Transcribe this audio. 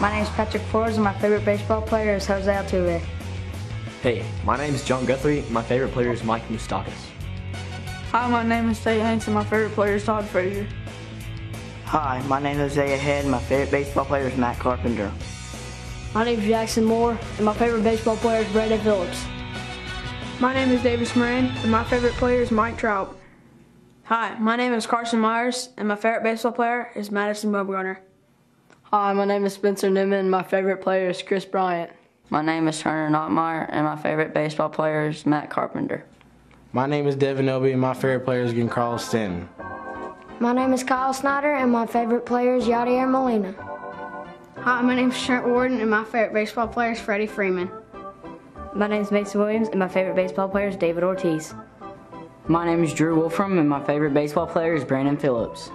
My name is Patrick Forbes, and my favorite baseball player is Jose Altuve. Hey, my name is John Guthrie. My favorite player is Mike Moustakas. Hi, my name is Tate Haynes, and my favorite player is Todd Frazier. Hi, my name is Isaiah Head, and my favorite baseball player is Matt Carpenter. My name is Jackson Moore, and my favorite baseball player is Brandon Phillips. My name is Davis Moran, and my favorite player is Mike Trout. Hi, my name is Carson Myers, and my favorite baseball player is Madison Bumgarner. Hi, my name is Spencer Newman, my favorite player is Kris Bryant. My name is Turner Knottmeyer, and my favorite baseball player is Matt Carpenter. My name is Devin Obi, and my favorite player is Giancarlo Stanton. My name is Kyle Snyder, and my favorite player is Yadier Molina. Hi, my name is Trent Warden, and my favorite baseball player is Freddie Freeman. My name is Mason Williams, and my favorite baseball player is David Ortiz. My name is Drew Wolfram, and my favorite baseball player is Brandon Phillips.